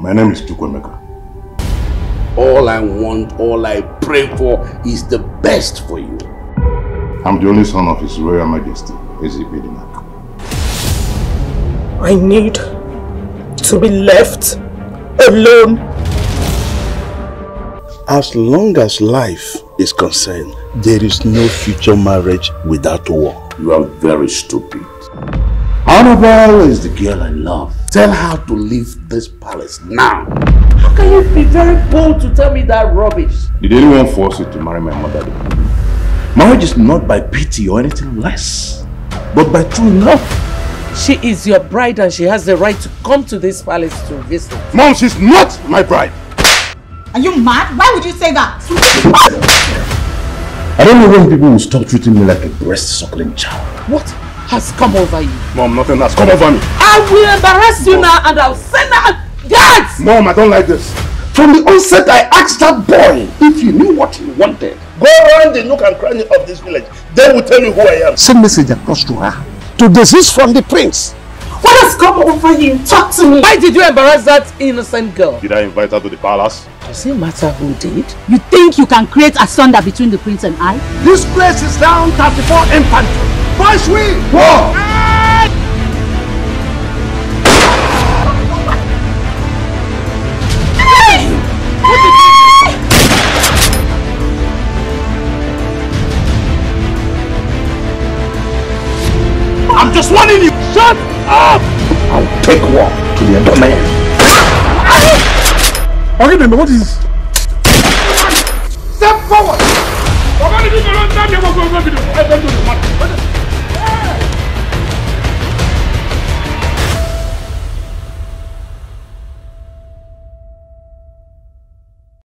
My name is Chukwuemeka. All I want, all I pray for is the best for you. I'm the only son of His Royal Majesty, Ezebedinak. I need to be left alone. As long as life is concerned, there is no future marriage without war. You are very stupid. Annabelle is the girl I love. Tell her to leave this palace now. How can you be very bold to tell me that rubbish? Did anyone force you to marry my mother? Marriage is not by pity or anything less, but by true love. She is your bride and she has the right to come to this palace to visit. Mom, she's not my bride. Are you mad? Why would you say that? I don't know when people will stop treating me like a breast-suckling child. What has come over you? Mom, nothing has come over me. I will embarrass you now and I'll send her guards! Mom, I don't like this. From the onset, I asked that boy if he knew what he wanted. Go around the nook and cranny of this village. They will tell you who I am. Send message across to her to desist from the prince. What has come over you? Talk to me. Why did you embarrass that innocent girl? Did I invite her to the palace? Does it matter who did? You think you can create a thunder between the prince and I? This place is down 34 infantry. Push we! War! I'm just warning you. Shut up! I'll take war to the underman. Okay, then, what is this? Step forward!